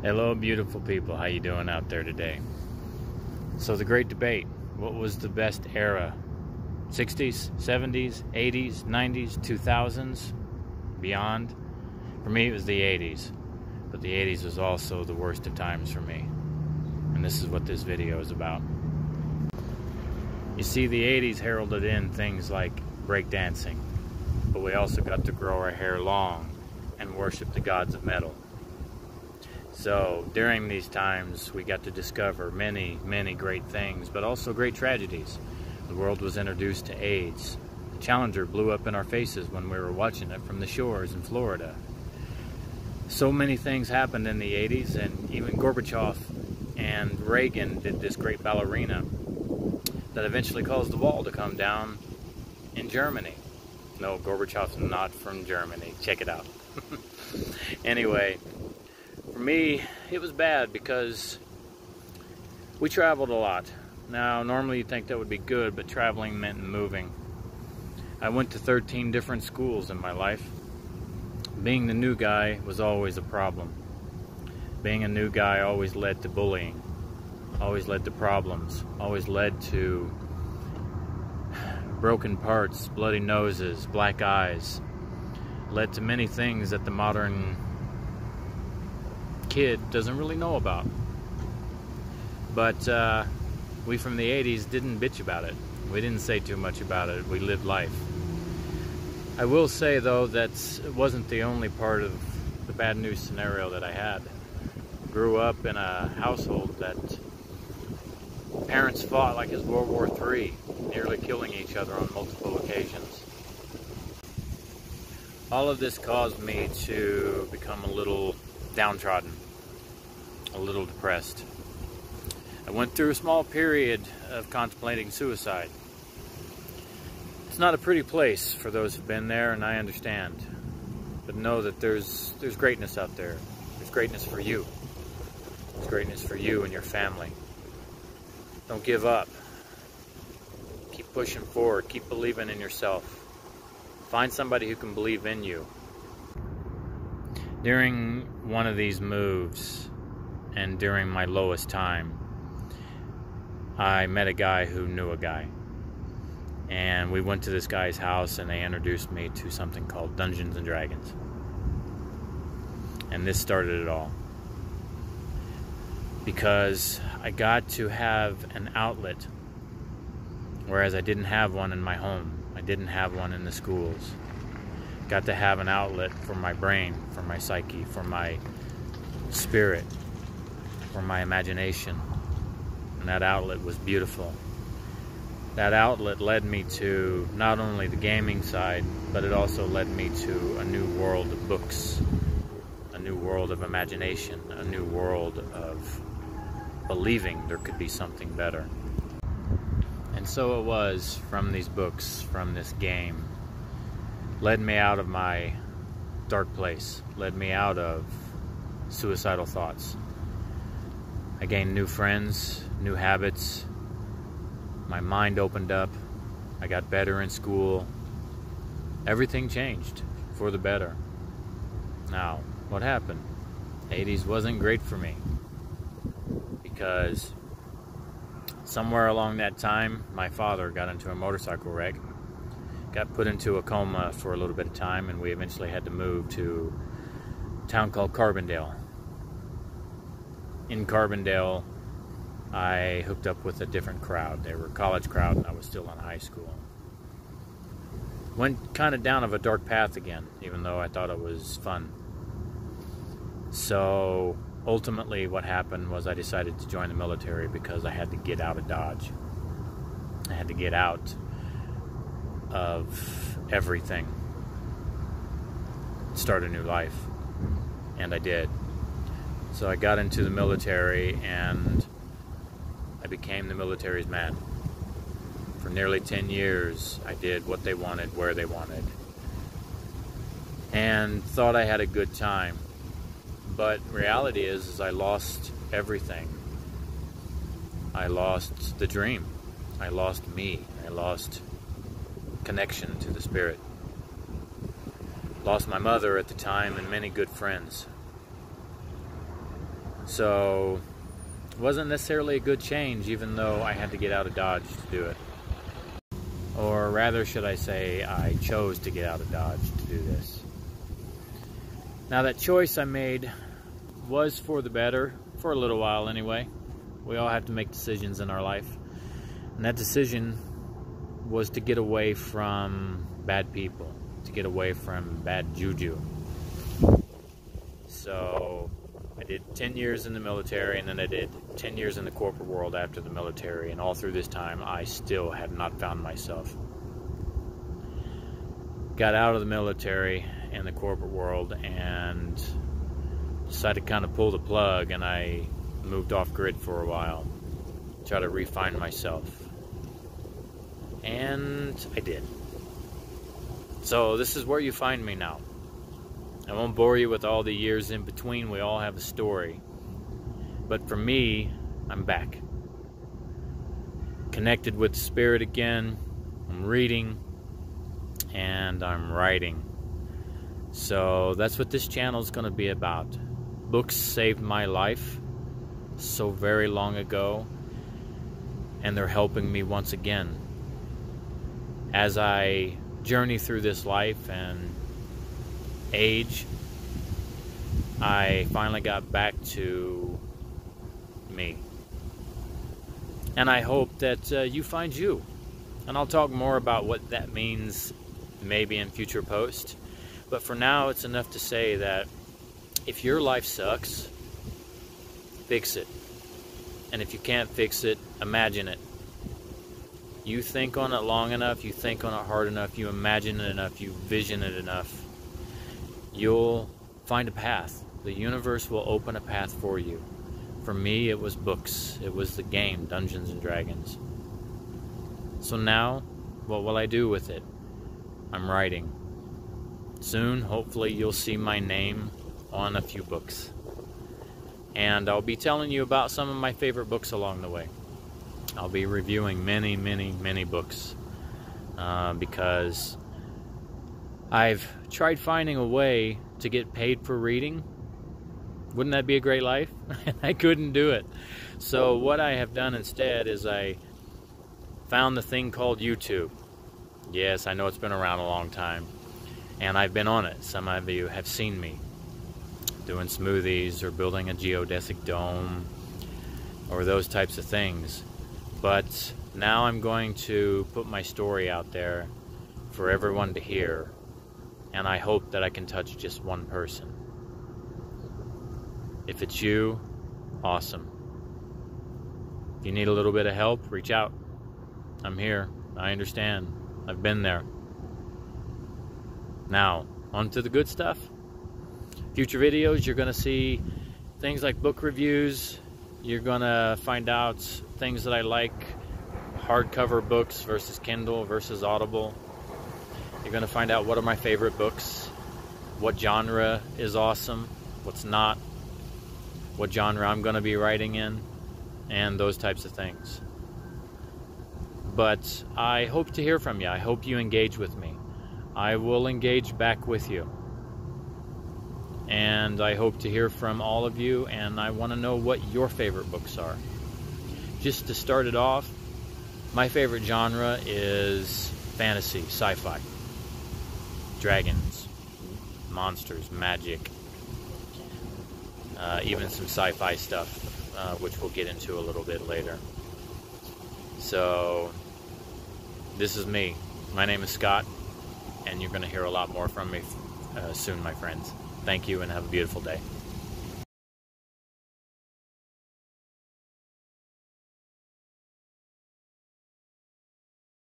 Hello, beautiful people. How you doing out there today? So the great debate. What was the best era? 60s, 70s, 80s, 90s, 2000s, beyond? For me, it was the 80s. But the 80s was also the worst of times for me. And this is what this video is about. You see, the 80s heralded in things like breakdancing, but we also got to grow our hair long and worship the gods of metal. So during these times, we got to discover many, many great things, but also great tragedies. The world was introduced to AIDS. The Challenger blew up in our faces when we were watching it from the shores in Florida. So many things happened in the 80s, and even Gorbachev and Reagan did this great ballerina that eventually caused the wall to come down in Germany. No, Gorbachev's not from Germany. Check it out. anyway, for me, it was bad because we traveled a lot. Now, normally you'd think that would be good, but traveling meant moving. I went to 13 different schools in my life. Being the new guy was always a problem. Being a new guy always led to bullying, always led to problems, always led to broken parts, bloody noses, black eyes, led to many things that the modern kid doesn't really know about. But uh, we from the 80s didn't bitch about it. We didn't say too much about it. We lived life. I will say, though, that it wasn't the only part of the bad news scenario that I had. Grew up in a household that parents fought like it was World War III, nearly killing each other on multiple occasions. All of this caused me to become a little downtrodden, a little depressed. I went through a small period of contemplating suicide. It's not a pretty place for those who've been there, and I understand. But know that there's there's greatness out there. There's greatness for you. There's greatness for you and your family. Don't give up. Keep pushing forward. Keep believing in yourself. Find somebody who can believe in you. During one of these moves and during my lowest time, I met a guy who knew a guy. And we went to this guy's house and they introduced me to something called Dungeons and Dragons. And this started it all. Because I got to have an outlet, whereas I didn't have one in my home. I didn't have one in the schools got to have an outlet for my brain, for my psyche, for my spirit, for my imagination. And that outlet was beautiful. That outlet led me to not only the gaming side, but it also led me to a new world of books, a new world of imagination, a new world of believing there could be something better. And so it was from these books, from this game, led me out of my dark place, led me out of suicidal thoughts. I gained new friends, new habits. My mind opened up. I got better in school. Everything changed for the better. Now, what happened? 80s wasn't great for me because somewhere along that time, my father got into a motorcycle wreck got put into a coma for a little bit of time, and we eventually had to move to a town called Carbondale. In Carbondale, I hooked up with a different crowd. They were a college crowd, and I was still in high school. Went kind of down of a dark path again, even though I thought it was fun. So ultimately, what happened was I decided to join the military because I had to get out of Dodge. I had to get out of everything, start a new life. And I did. So I got into the military and I became the military's man. For nearly 10 years, I did what they wanted, where they wanted, and thought I had a good time. But reality is, is I lost everything. I lost the dream. I lost me. I lost connection to the Spirit. Lost my mother at the time and many good friends. So, it wasn't necessarily a good change, even though I had to get out of Dodge to do it. Or rather, should I say, I chose to get out of Dodge to do this. Now, that choice I made was for the better, for a little while anyway. We all have to make decisions in our life. And that decision was to get away from bad people, to get away from bad juju. So I did 10 years in the military and then I did 10 years in the corporate world after the military. And all through this time, I still had not found myself. Got out of the military and the corporate world and decided to kind of pull the plug and I moved off grid for a while. Try to refine myself. And I did. So this is where you find me now. I won't bore you with all the years in between. We all have a story. But for me, I'm back. Connected with spirit again. I'm reading and I'm writing. So that's what this channel is going to be about. Books saved my life so very long ago, and they're helping me once again. As I journey through this life and age, I finally got back to me. And I hope that uh, you find you. And I'll talk more about what that means maybe in future posts. But for now, it's enough to say that if your life sucks, fix it. And if you can't fix it, imagine it. You think on it long enough, you think on it hard enough, you imagine it enough, you vision it enough, you'll find a path. The universe will open a path for you. For me, it was books. It was the game, Dungeons and Dragons. So now, what will I do with it? I'm writing. Soon, hopefully, you'll see my name on a few books. And I'll be telling you about some of my favorite books along the way. I'll be reviewing many, many, many books uh, because I've tried finding a way to get paid for reading. Wouldn't that be a great life? I couldn't do it. So, what I have done instead is I found the thing called YouTube. Yes, I know it's been around a long time and I've been on it. Some of you have seen me doing smoothies or building a geodesic dome or those types of things. But now I'm going to put my story out there for everyone to hear, and I hope that I can touch just one person. If it's you, awesome. If you need a little bit of help, reach out. I'm here. I understand. I've been there. Now, on to the good stuff. Future videos, you're going to see things like book reviews. You're going to find out things that I like, hardcover books versus Kindle versus Audible. You're going to find out what are my favorite books, what genre is awesome, what's not, what genre I'm going to be writing in, and those types of things. But I hope to hear from you. I hope you engage with me. I will engage back with you. And I hope to hear from all of you, and I want to know what your favorite books are. Just to start it off, my favorite genre is fantasy, sci fi. Dragons, monsters, magic, uh, even some sci fi stuff, uh, which we'll get into a little bit later. So, this is me. My name is Scott and you're going to hear a lot more from me uh, soon, my friends. Thank you and have a beautiful day.